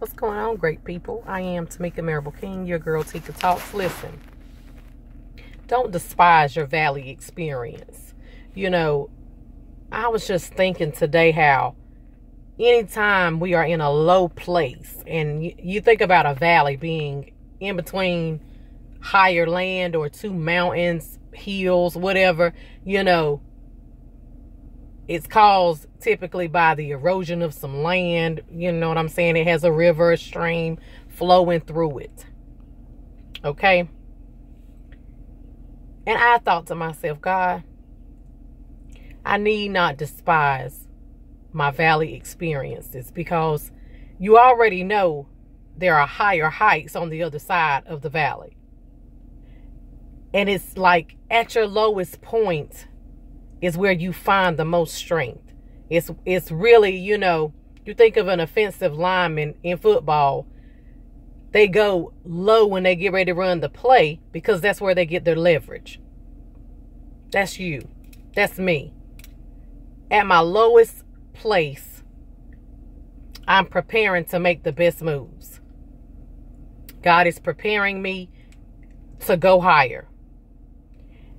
What's going on, great people? I am Tamika Marable King, your girl Teeka Talks. Listen, don't despise your valley experience. You know, I was just thinking today how anytime we are in a low place and you, you think about a valley being in between higher land or two mountains, hills, whatever, you know, it's caused typically by the erosion of some land. You know what I'm saying? It has a river, a stream flowing through it. Okay? And I thought to myself, God, I need not despise my valley experiences because you already know there are higher heights on the other side of the valley. And it's like at your lowest point, is where you find the most strength. It's it's really, you know, you think of an offensive lineman in football, they go low when they get ready to run the play because that's where they get their leverage. That's you. That's me. At my lowest place, I'm preparing to make the best moves. God is preparing me to go higher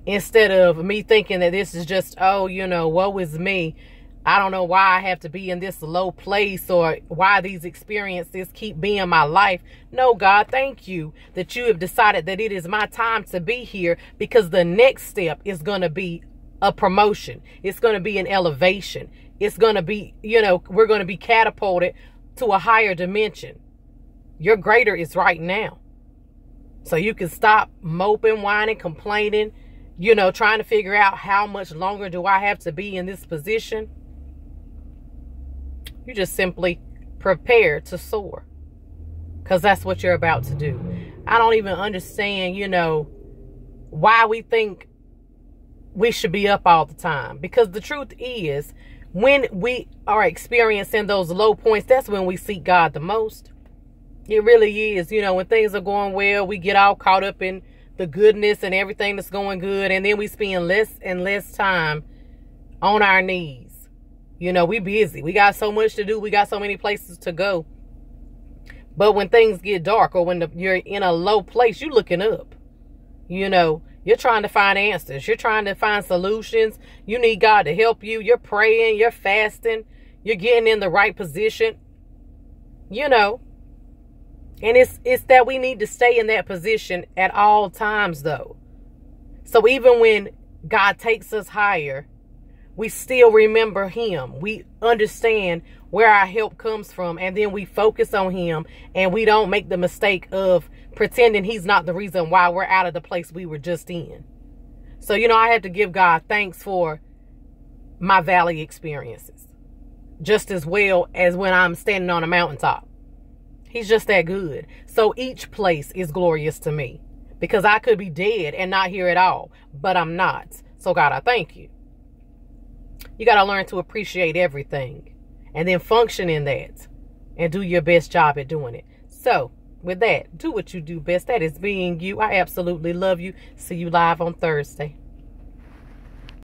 instead of me thinking that this is just, oh, you know, woe is me. I don't know why I have to be in this low place or why these experiences keep being my life. No, God, thank you that you have decided that it is my time to be here because the next step is going to be a promotion. It's going to be an elevation. It's going to be, you know, we're going to be catapulted to a higher dimension. Your greater is right now. So you can stop moping, whining, complaining, you know, trying to figure out how much longer do I have to be in this position. You just simply prepare to soar because that's what you're about to do. I don't even understand, you know, why we think we should be up all the time because the truth is when we are experiencing those low points, that's when we seek God the most. It really is. You know, when things are going well, we get all caught up in the goodness and everything that's going good. And then we spend less and less time on our knees. You know, we busy. We got so much to do. We got so many places to go. But when things get dark or when the, you're in a low place, you're looking up. You know, you're trying to find answers. You're trying to find solutions. You need God to help you. You're praying. You're fasting. You're getting in the right position. You know, and it's it's that we need to stay in that position at all times though. So even when God takes us higher, we still remember him. We understand where our help comes from and then we focus on him and we don't make the mistake of pretending he's not the reason why we're out of the place we were just in. So, you know, I have to give God thanks for my valley experiences just as well as when I'm standing on a mountaintop. He's just that good. So each place is glorious to me because I could be dead and not here at all, but I'm not. So, God, I thank you. You got to learn to appreciate everything and then function in that and do your best job at doing it. So, with that, do what you do best. That is being you. I absolutely love you. See you live on Thursday.